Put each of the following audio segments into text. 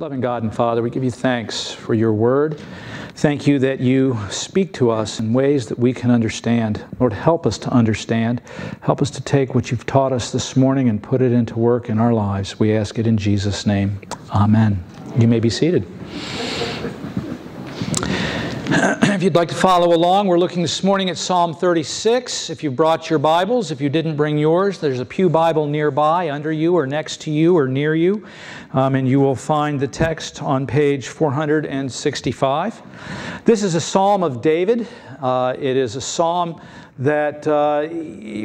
Loving God and Father, we give you thanks for your word. Thank you that you speak to us in ways that we can understand. Lord, help us to understand. Help us to take what you've taught us this morning and put it into work in our lives. We ask it in Jesus' name. Amen. You may be seated. If you'd like to follow along, we're looking this morning at Psalm 36. If you brought your Bibles, if you didn't bring yours, there's a Pew Bible nearby, under you, or next to you, or near you, um, and you will find the text on page 465. This is a Psalm of David. Uh, it is a psalm that uh,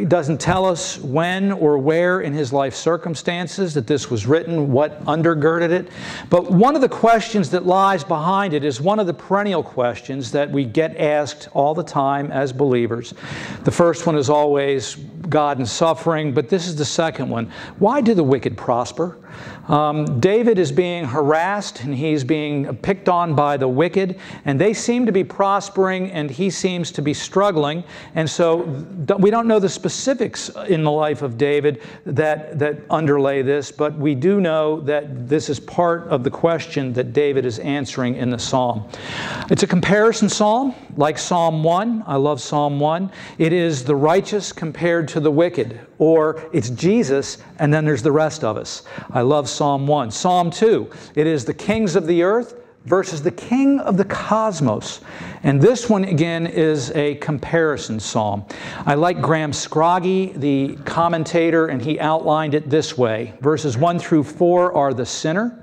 doesn't tell us when or where in his life circumstances that this was written, what undergirded it. But one of the questions that lies behind it is one of the perennial questions that we get asked all the time as believers. The first one is always God and suffering, but this is the second one. Why do the wicked prosper? Um, David is being harassed and he's being picked on by the wicked, and they seem to be prospering and he seems to be struggling. And so we don't know the specifics in the life of David that, that underlay this, but we do know that this is part of the question that David is answering in the psalm. It's a comparison psalm, like Psalm 1. I love Psalm 1. It is the righteous compared to the wicked, or it's Jesus and then there's the rest of us. I love Psalm 1. Psalm 2, it is the kings of the earth versus the king of the cosmos. And this one, again, is a comparison psalm. I like Graham Scroggie, the commentator, and he outlined it this way Verses 1 through 4 are the sinner.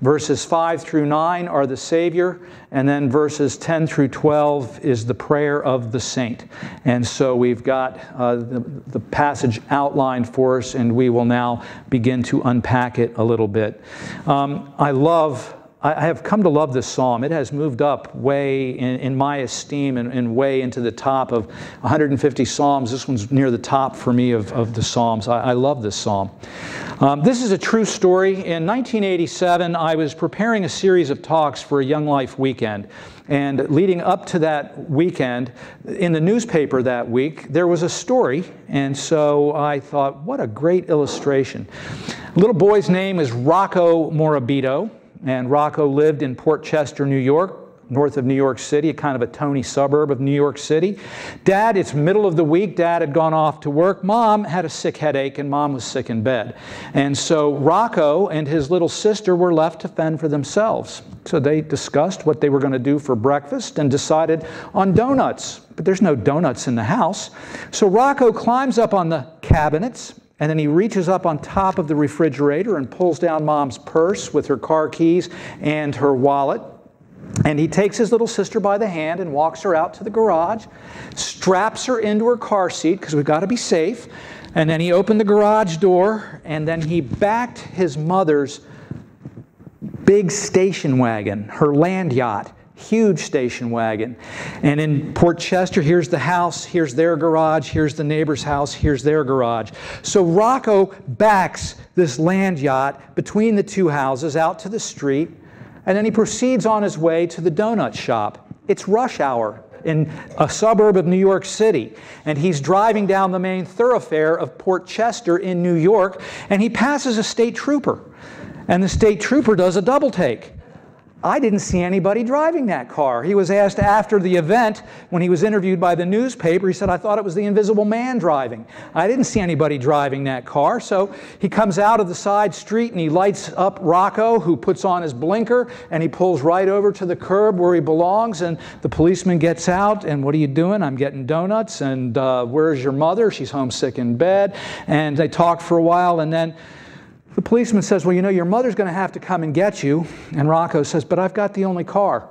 Verses 5 through 9 are the Savior, and then verses 10 through 12 is the prayer of the saint. And so we've got uh, the, the passage outlined for us, and we will now begin to unpack it a little bit. Um, I love I have come to love this psalm. It has moved up way in, in my esteem and, and, way into the top of 150 psalms. This one's near the top for me of, of the psalms. I, I love this psalm. Um, this is a true story. In 1987, I was preparing a series of talks for a Young Life weekend. And leading up to that weekend, in the newspaper that week, there was a story. And so I thought, what a great illustration. Little boy's name is Rocco Morabito. And Rocco lived in Port Chester, New York, north of New York City, a kind of a Tony suburb of New York City. Dad, it's middle of the week. Dad had gone off to work. Mom had a sick headache, and mom was sick in bed. And so Rocco and his little sister were left to fend for themselves. So they discussed what they were going to do for breakfast and decided on donuts. But there's no donuts in the house. So Rocco climbs up on the cabinets and then he reaches up on top of the refrigerator and pulls down mom's purse with her car keys and her wallet. And he takes his little sister by the hand and walks her out to the garage, straps her into her car seat because we've got to be safe. And then he opened the garage door and then he backed his mother's big station wagon, her land yacht huge station wagon. And in Port Chester, here's the house, here's their garage, here's the neighbor's house, here's their garage. So Rocco backs this land yacht between the two houses out to the street, and then he proceeds on his way to the donut shop. It's rush hour in a suburb of New York City. And he's driving down the main thoroughfare of Port Chester in New York, and he passes a state trooper. And the state trooper does a double take. I didn't see anybody driving that car. He was asked after the event, when he was interviewed by the newspaper, he said, I thought it was the invisible man driving. I didn't see anybody driving that car. So he comes out of the side street and he lights up Rocco, who puts on his blinker, and he pulls right over to the curb where he belongs. And the policeman gets out, and what are you doing? I'm getting donuts. And uh, where's your mother? She's homesick in bed. And they talk for a while, and then the policeman says, Well, you know, your mother's going to have to come and get you. And Rocco says, But I've got the only car.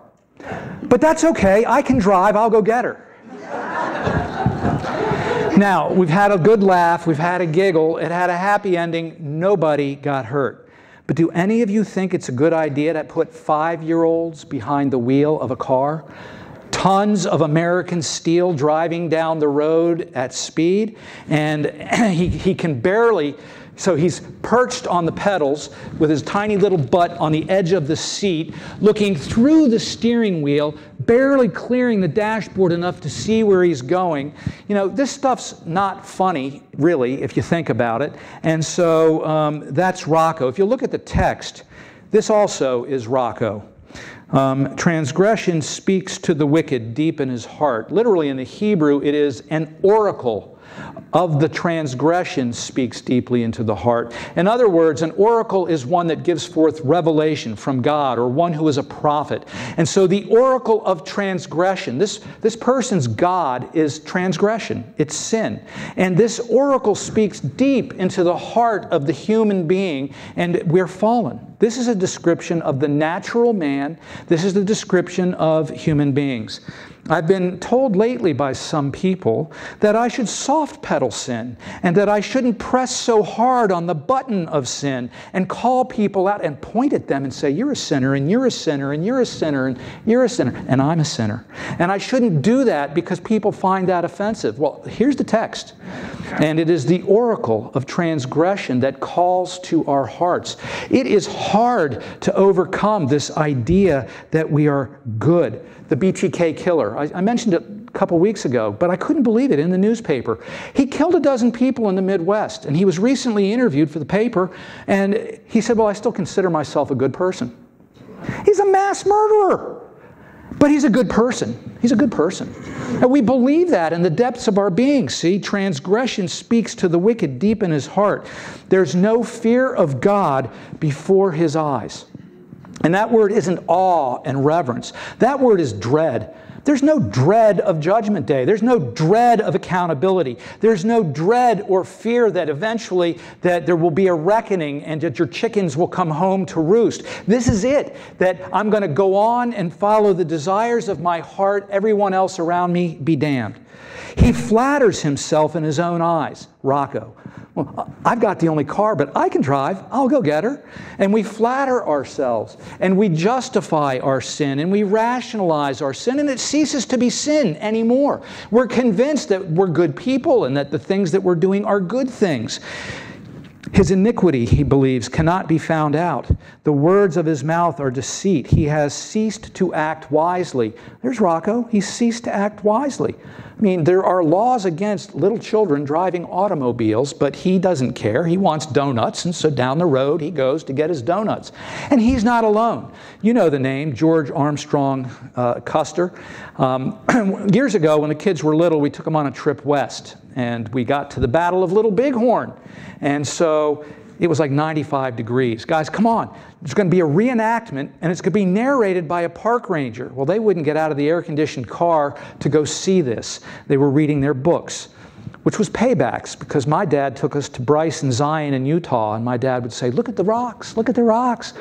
But that's okay. I can drive. I'll go get her. now, we've had a good laugh. We've had a giggle. It had a happy ending. Nobody got hurt. But do any of you think it's a good idea to put five year olds behind the wheel of a car? Tons of American steel driving down the road at speed, and he, he can barely so he's perched on the pedals with his tiny little butt on the edge of the seat, looking through the steering wheel, barely clearing the dashboard enough to see where he's going. You know, this stuff's not funny, really, if you think about it. And so um, that's Rocco. If you look at the text, This also is Rocco. Um, transgression speaks to the wicked deep in his heart. Literally, in the Hebrew, it is an oracle of the transgression speaks deeply into the heart. In other words, an oracle is one that gives forth revelation from God or one who is a prophet. And so the oracle of transgression, this, this person's God is transgression, it's sin. And this oracle speaks deep into the heart of the human being, and we're fallen. This is a description of the natural man, this is the description of human beings. I've been told lately by some people that I should soft pedal sin and that I shouldn't press so hard on the button of sin and call people out and point at them and say, You're a sinner, and you're a sinner, and you're a sinner, and you're a sinner, and I'm a sinner. And I shouldn't do that because people find that offensive. Well, here's the text. And it is the oracle of transgression that calls to our hearts. It is hard to overcome this idea that we are good the BTK killer. I, I mentioned it a couple weeks ago, but I couldn't believe it in the newspaper. He killed a dozen people in the Midwest, and he was recently interviewed for the paper, and he said, Well, I still consider myself a good person. He's a mass murderer. But he's a good person. He's a good person. And we believe that in the depths of our being. See, transgression speaks to the wicked deep in his heart. There's no fear of God before his eyes. And that word isn't awe and reverence. That word is dread. There's no dread of judgment day. There's no dread of accountability. There's no dread or fear that eventually that there will be a reckoning and that your chickens will come home to roost. This is it that I'm going to go on and follow the desires of my heart, everyone else around me be damned. He flatters himself in his own eyes, Rocco. Well, I've got the only car, but I can drive. I'll go get her. And we flatter ourselves and we justify our sin and we rationalize our sin, and it ceases to be sin anymore. We're convinced that we're good people and that the things that we're doing are good things. His iniquity, he believes, cannot be found out. The words of his mouth are deceit. He has ceased to act wisely. There's Rocco. He's ceased to act wisely. I mean, there are laws against little children driving automobiles, but he doesn't care. He wants donuts, and so down the road he goes to get his donuts. And he's not alone. You know the name, George Armstrong uh, Custer. Um, years ago, when the kids were little, we took them on a trip west, and we got to the Battle of Little Bighorn. And so it was like 95 degrees. Guys, come on. There's going to be a reenactment, and it's going to be narrated by a park ranger. Well, they wouldn't get out of the air conditioned car to go see this. They were reading their books, which was paybacks because my dad took us to Bryce and Zion in Utah, and my dad would say, Look at the rocks, look at the rocks.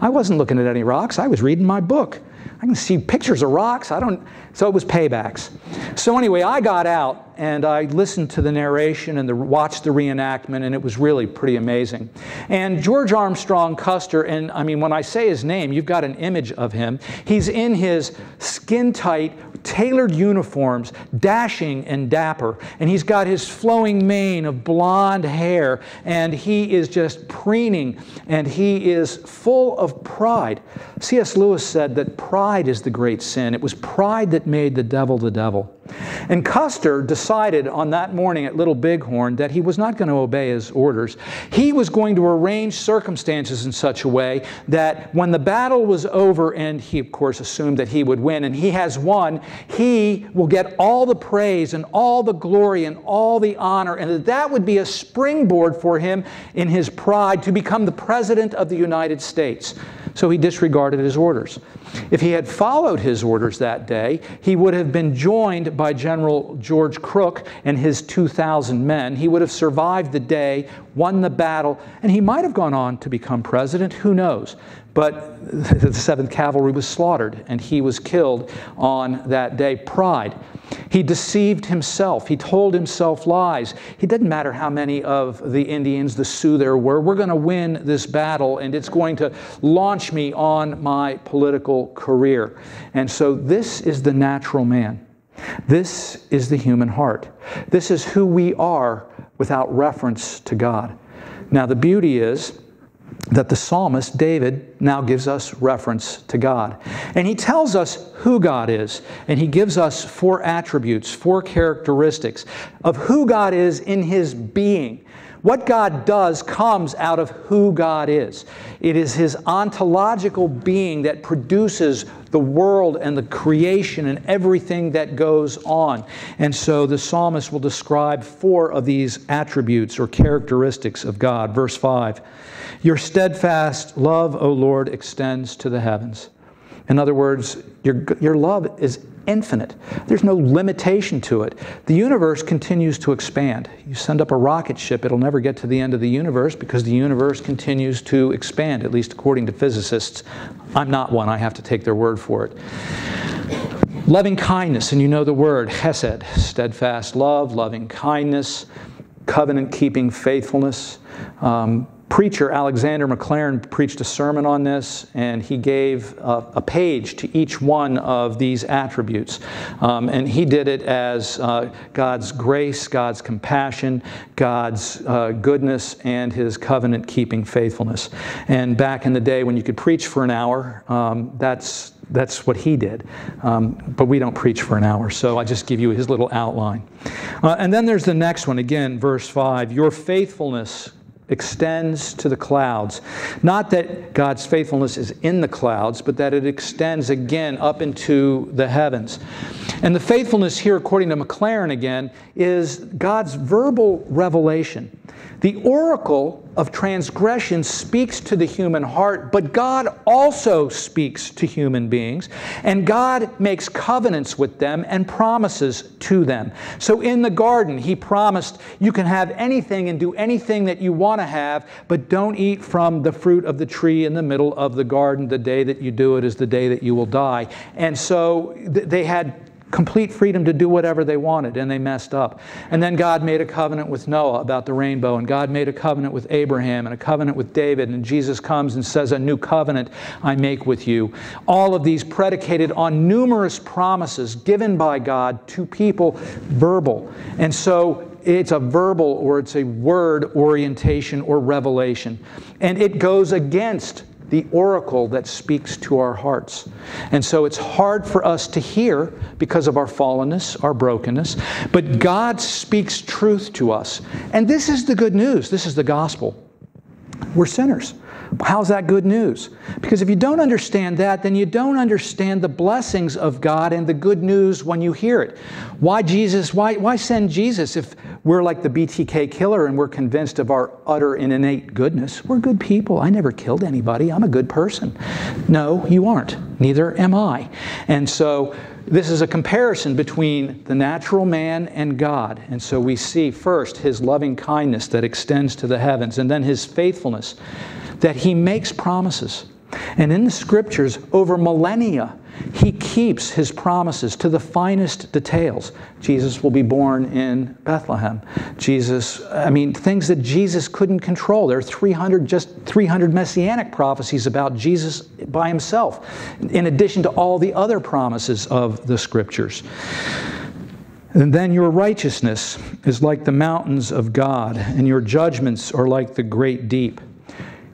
I wasn't looking at any rocks, I was reading my book. I can see pictures of rocks. I don't, so it was paybacks. So anyway, I got out and I listened to the narration and the, watched the reenactment, and it was really pretty amazing. And George Armstrong Custer, and I mean, when I say his name, you've got an image of him. He's in his skin tight, tailored uniforms, dashing and dapper, and he's got his flowing mane of blonde hair, and he is just preening, and he is full of pride. C.S. Lewis said that pride is the great sin. It was pride that made the devil the devil. And Custer decided on that morning at Little Bighorn that he was not going to obey his orders. He was going to arrange circumstances in such a way that when the battle was over, and he, of course, assumed that he would win, and he has won, he will get all the praise and all the glory and all the honor, and that that would be a springboard for him in his pride to become the President of the United States. So he disregarded his orders. If he had followed his orders that day, he would have been joined by General George Crook and his 2,000 men. He would have survived the day, won the battle, and he might have gone on to become president. Who knows? But the 7th Cavalry was slaughtered, and he was killed on that day. Pride. He deceived himself. He told himself lies. It didn't matter how many of the Indians, the Sioux there were. We're going to win this battle, and it's going to launch me on my political career. And so, this is the natural man. This is the human heart. This is who we are without reference to God. Now, the beauty is, that the psalmist David now gives us reference to God. And he tells us who God is, and he gives us four attributes, four characteristics of who God is in his being. What God does comes out of who God is. It is His ontological being that produces the world and the creation and everything that goes on. And so the psalmist will describe four of these attributes or characteristics of God. Verse 5 Your steadfast love, O Lord, extends to the heavens. In other words, your, your love is infinite. There's no limitation to it. The universe continues to expand. You send up a rocket ship, it'll never get to the end of the universe because the universe continues to expand, at least according to physicists. I'm not one, I have to take their word for it. Loving kindness, and you know the word, hesed, steadfast love, loving kindness, covenant keeping faithfulness. Um, preacher Alexander Maclaren, preached a sermon on this, and he gave a, a page to each one of these attributes. Um, and he did it as uh, God's grace, God's compassion, God's uh, goodness, and his covenant keeping faithfulness. And back in the day when you could preach for an hour, um, that's that's what he did. Um, but we don't preach for an hour, so I just give you his little outline. Uh, and then there's the next one, again, verse 5 Your faithfulness extends to the clouds. Not that God's faithfulness is in the clouds, but that it extends again up into the heavens. And the faithfulness here, according to Maclaren again, is God's verbal revelation. The oracle of transgression speaks to the human heart, but God also speaks to human beings, and God makes covenants with them and promises to them. So in the garden, He promised, You can have anything and do anything that you want to have, but don't eat from the fruit of the tree in the middle of the garden. The day that you do it is the day that you will die. And so they had complete freedom to do whatever they wanted, and they messed up. And then God made a covenant with Noah about the rainbow, and God made a covenant with Abraham, and a covenant with David, and Jesus comes and says, A new covenant I make with you. All of these predicated on numerous promises given by God to people, verbal. And so it's a verbal or it's a word orientation or revelation. And it goes against the oracle that speaks to our hearts. And so it's hard for us to hear because of our fallenness, our brokenness, but God speaks truth to us. And this is the good news. This is the gospel. We're sinners. How's that good news? Because if you don't understand that, then you don't understand the blessings of God and the good news when you hear it. Why Jesus? Why, why send Jesus if we're like the BTK killer and we're convinced of our utter and innate goodness? We're good people. I never killed anybody. I'm a good person. No, you aren't. Neither am I. And so this is a comparison between the natural man and God. And so we see first his loving kindness that extends to the heavens, and then his faithfulness that he makes promises. And in the scriptures, over millennia, he keeps his promises to the finest details. Jesus will be born in Bethlehem. Jesus, I mean, things that Jesus couldn't control. There are 300, just 300 messianic prophecies about Jesus by himself, in addition to all the other promises of the scriptures. And then your righteousness is like the mountains of God, and your judgments are like the great deep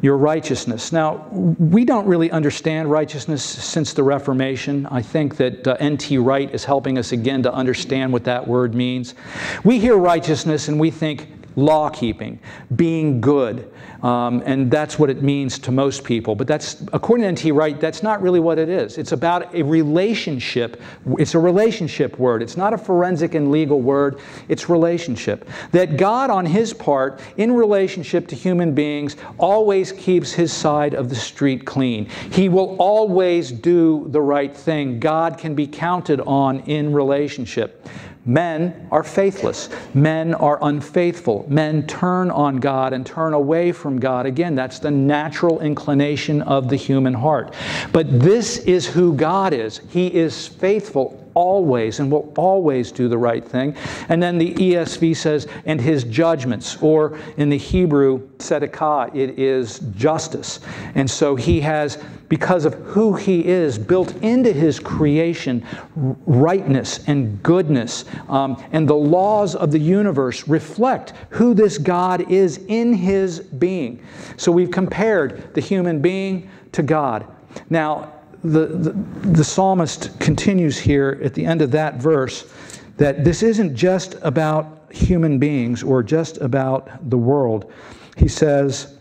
your righteousness. Now, we don't really understand righteousness since the Reformation. I think that uh, N.T. Wright is helping us again to understand what that word means. We hear righteousness and we think law keeping, being good. Um, and that's what it means to most people. But that's, according to N.T. Wright, that's not really what it is. It's about a relationship. It's a relationship word. It's not a forensic and legal word. It's relationship. That God, on His part, in relationship to human beings, always keeps His side of the street clean. He will always do the right thing. God can be counted on in relationship. Men are faithless. Men are unfaithful. Men turn on God and turn away from God. Again, that's the natural inclination of the human heart. But this is who God is. He is faithful always and will always do the right thing. And then the ESV says, and his judgments, or in the Hebrew, tzedakah, it is justice. And so he has, because of who he is, built into his creation rightness and goodness. Um, and the laws of the universe reflect who this God is in his being. So we've compared the human being to God. Now, the, the, psalmist continues here at the end of that verse that this isn't just about human beings or just about the world. He says,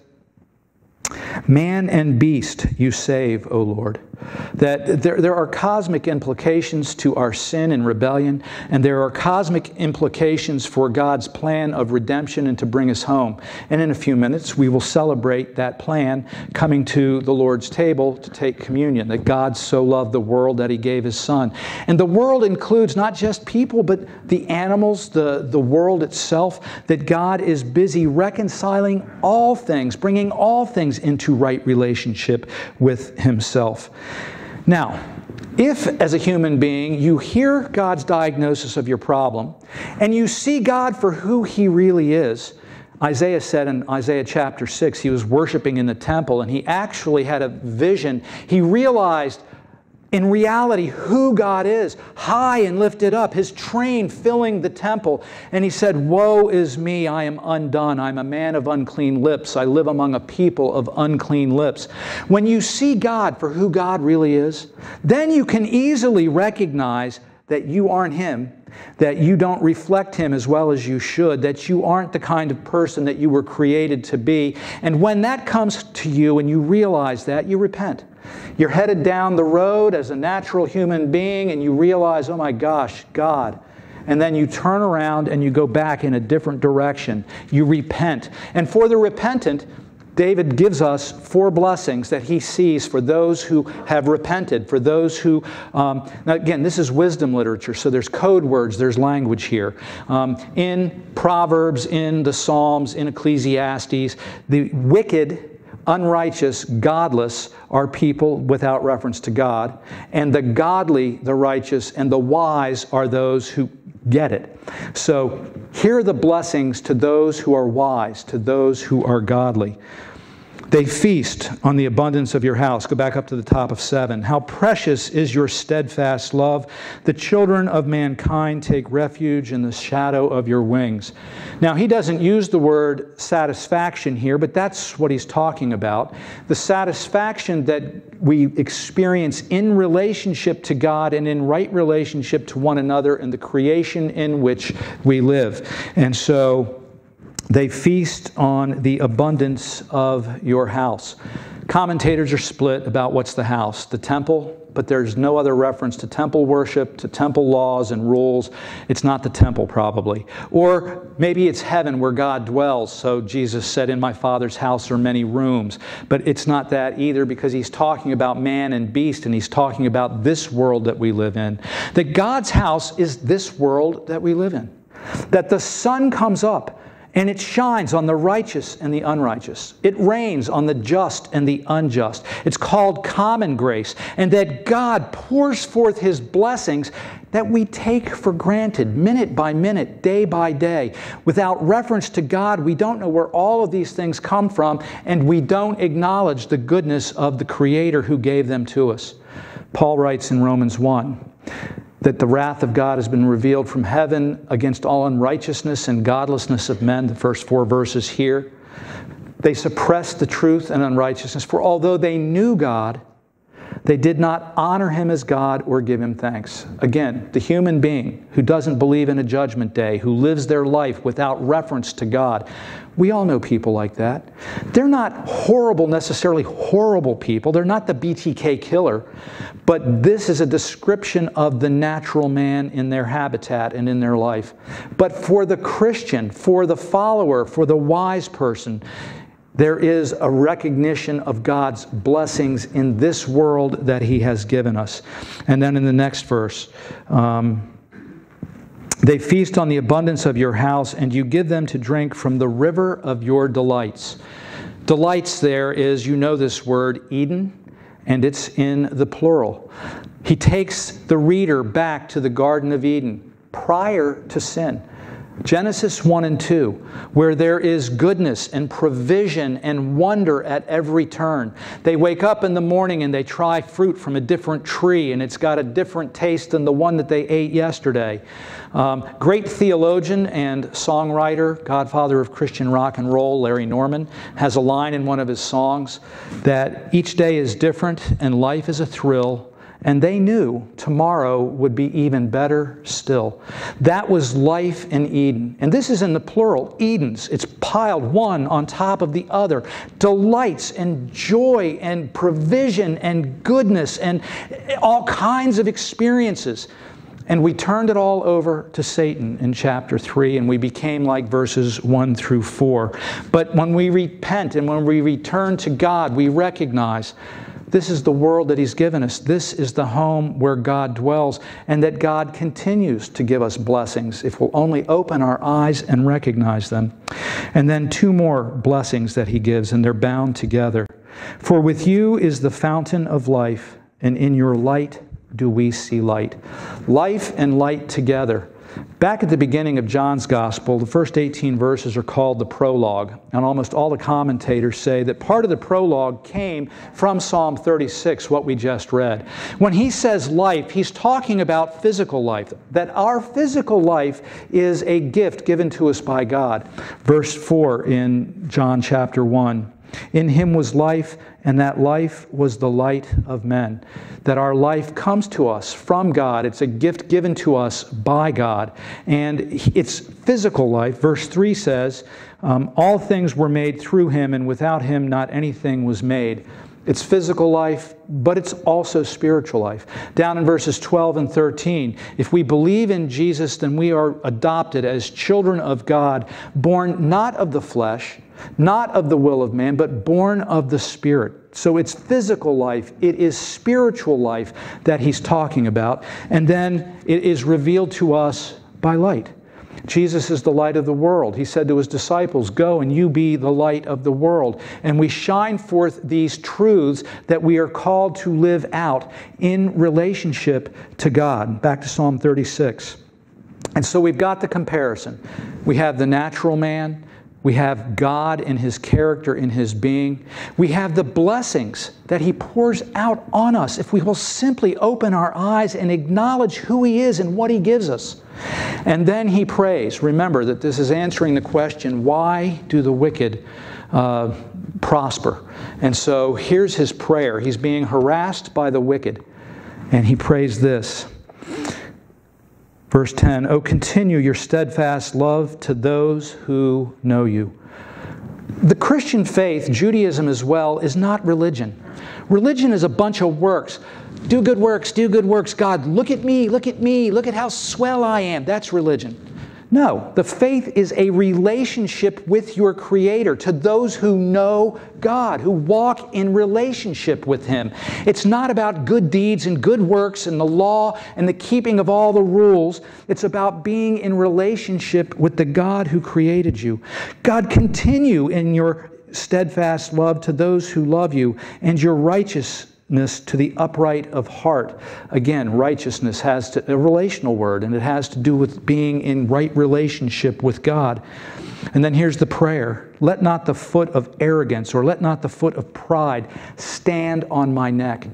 Man and beast you save, O Lord. That there, there are cosmic implications to our sin and rebellion, and there are cosmic implications for God's plan of redemption and to bring us home. And in a few minutes, we will celebrate that plan coming to the Lord's table to take communion. That God so loved the world that He gave His Son. And the world includes not just people, but the animals, the, the world itself, that God is busy reconciling all things, bringing all things into right relationship with Himself. Now, if as a human being you hear God's diagnosis of your problem and you see God for who He really is, Isaiah said in Isaiah chapter 6, he was worshiping in the temple and he actually had a vision. He realized in reality who God is, high and lifted up, his train filling the temple. And he said, Woe is me, I am undone. I'm a man of unclean lips. I live among a people of unclean lips. When you see God for who God really is, then you can easily recognize that you aren't him, that you don't reflect him as well as you should, that you aren't the kind of person that you were created to be. And when that comes to you and you realize that, you repent. You're headed down the road as a natural human being and you realize, oh my gosh, God. And then you turn around and you go back in a different direction. You repent. And for the repentant, David gives us four blessings that he sees for those who have repented, for those who, um, now again, this is wisdom literature, so there's code words, there's language here. Um, in Proverbs, in the Psalms, in Ecclesiastes, the wicked unrighteous, godless are people without reference to God, and the godly, the righteous, and the wise are those who get it. So here are the blessings to those who are wise, to those who are godly. They feast on the abundance of your house. Go back up to the top of seven. How precious is your steadfast love. The children of mankind take refuge in the shadow of your wings. Now, he doesn't use the word satisfaction here, but that's what he's talking about. The satisfaction that we experience in relationship to God and in right relationship to one another in the creation in which we live. And so, they feast on the abundance of your house. Commentators are split about what's the house the temple, but there's no other reference to temple worship, to temple laws and rules. It's not the temple, probably. Or maybe it's heaven where God dwells. So Jesus said, In my Father's house are many rooms. But it's not that either because he's talking about man and beast and he's talking about this world that we live in. That God's house is this world that we live in. That the sun comes up and it shines on the righteous and the unrighteous. It rains on the just and the unjust. It's called common grace, and that God pours forth His blessings that we take for granted minute by minute, day by day. Without reference to God, we don't know where all of these things come from, and we don't acknowledge the goodness of the Creator who gave them to us. Paul writes in Romans 1 that the wrath of God has been revealed from heaven against all unrighteousness and godlessness of men, the first four verses here. They suppressed the truth and unrighteousness, for although they knew God, they did not honor him as God or give him thanks. Again, the human being who doesn't believe in a judgment day, who lives their life without reference to God. We all know people like that. They're not horrible, necessarily horrible people. They're not the BTK killer. But this is a description of the natural man in their habitat and in their life. But for the Christian, for the follower, for the wise person, there is a recognition of God's blessings in this world that He has given us. And then in the next verse, um, they feast on the abundance of your house, and you give them to drink from the river of your delights. Delights there is, you know this word, Eden, and it's in the plural. He takes the reader back to the Garden of Eden prior to sin. Genesis 1 and 2, where there is goodness and provision and wonder at every turn. They wake up in the morning and they try fruit from a different tree, and it's got a different taste than the one that they ate yesterday. Um, great theologian and songwriter, godfather of Christian rock and roll, Larry Norman, has a line in one of his songs that each day is different and life is a thrill and they knew tomorrow would be even better still. That was life in Eden. And this is in the plural Edens. It's piled one on top of the other. Delights and joy and provision and goodness and all kinds of experiences. And we turned it all over to Satan in chapter 3, and we became like verses 1 through 4. But when we repent and when we return to God, we recognize this is the world that He's given us. This is the home where God dwells, and that God continues to give us blessings if we'll only open our eyes and recognize them. And then two more blessings that He gives, and they're bound together. For with you is the fountain of life, and in your light do we see light. Life and light together. Back at the beginning of John's Gospel, the first 18 verses are called the prologue, and almost all the commentators say that part of the prologue came from Psalm 36, what we just read. When he says life, he's talking about physical life, that our physical life is a gift given to us by God. Verse 4 in John chapter 1. In him was life, and that life was the light of men. That our life comes to us from God. It's a gift given to us by God. And it's physical life. Verse 3 says, um, All things were made through him, and without him not anything was made. It's physical life, but it's also spiritual life. Down in verses 12 and 13, if we believe in Jesus, then we are adopted as children of God, born not of the flesh, not of the will of man, but born of the Spirit. So it's physical life, it is spiritual life that he's talking about. And then it is revealed to us by light. Jesus is the light of the world. He said to his disciples, Go and you be the light of the world. And we shine forth these truths that we are called to live out in relationship to God. Back to Psalm 36. And so we've got the comparison. We have the natural man, we have God in His character, in His being. We have the blessings that He pours out on us if we will simply open our eyes and acknowledge who He is and what He gives us. And then He prays. Remember that this is answering the question why do the wicked uh, prosper? And so here's His prayer. He's being harassed by the wicked. And He prays this. Verse 10 Oh, continue your steadfast love to those who know you. The Christian faith, Judaism as well, is not religion. Religion is a bunch of works. Do good works, do good works. God, look at me, look at me, look at how swell I am. That's religion. No, the faith is a relationship with your Creator to those who know God, who walk in relationship with Him. It's not about good deeds and good works and the law and the keeping of all the rules. It's about being in relationship with the God who created you. God, continue in your steadfast love to those who love you and your righteous to the upright of heart. Again, righteousness has to, a relational word, and it has to do with being in right relationship with God. And then here's the prayer Let not the foot of arrogance or let not the foot of pride stand on my neck.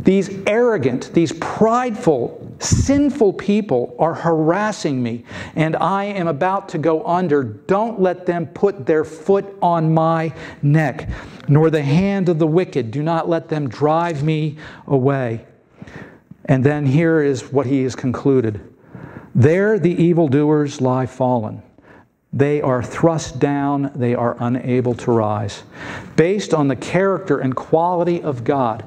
These arrogant, these prideful, sinful people are harassing me, and I am about to go under. Don't let them put their foot on my neck, nor the hand of the wicked. Do not let them drive me away. And then here is what he has concluded There the evildoers lie fallen. They are thrust down, they are unable to rise. Based on the character and quality of God,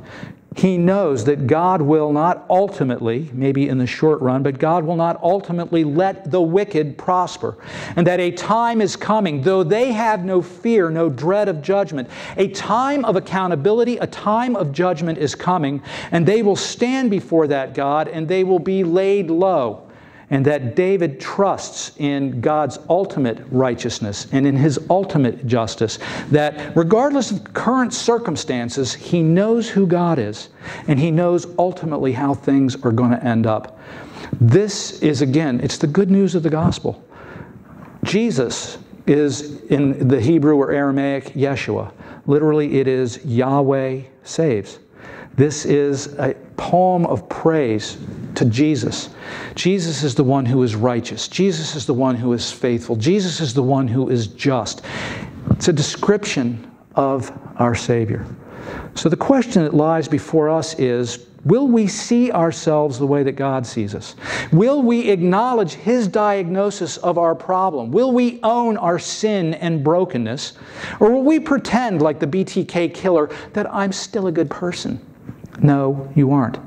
he knows that God will not ultimately, maybe in the short run, but God will not ultimately let the wicked prosper. And that a time is coming, though they have no fear, no dread of judgment, a time of accountability, a time of judgment is coming, and they will stand before that God and they will be laid low and that David trusts in God's ultimate righteousness and in his ultimate justice. That regardless of current circumstances, he knows who God is and he knows ultimately how things are going to end up. This is, again, it's the good news of the gospel. Jesus is in the Hebrew or Aramaic Yeshua. Literally, it is Yahweh saves. This is a poem of praise to Jesus. Jesus is the one who is righteous. Jesus is the one who is faithful. Jesus is the one who is just. It's a description of our Savior. So the question that lies before us is Will we see ourselves the way that God sees us? Will we acknowledge His diagnosis of our problem? Will we own our sin and brokenness? Or will we pretend, like the BTK killer, that I'm still a good person? No, you aren't.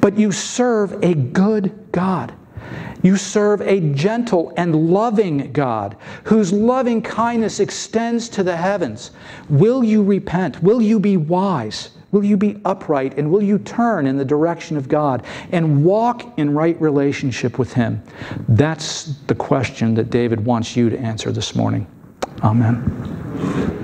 But you serve a good God. You serve a gentle and loving God whose loving kindness extends to the heavens. Will you repent? Will you be wise? Will you be upright and will you turn in the direction of God and walk in right relationship with Him? That's the question that David wants you to answer this morning. Amen.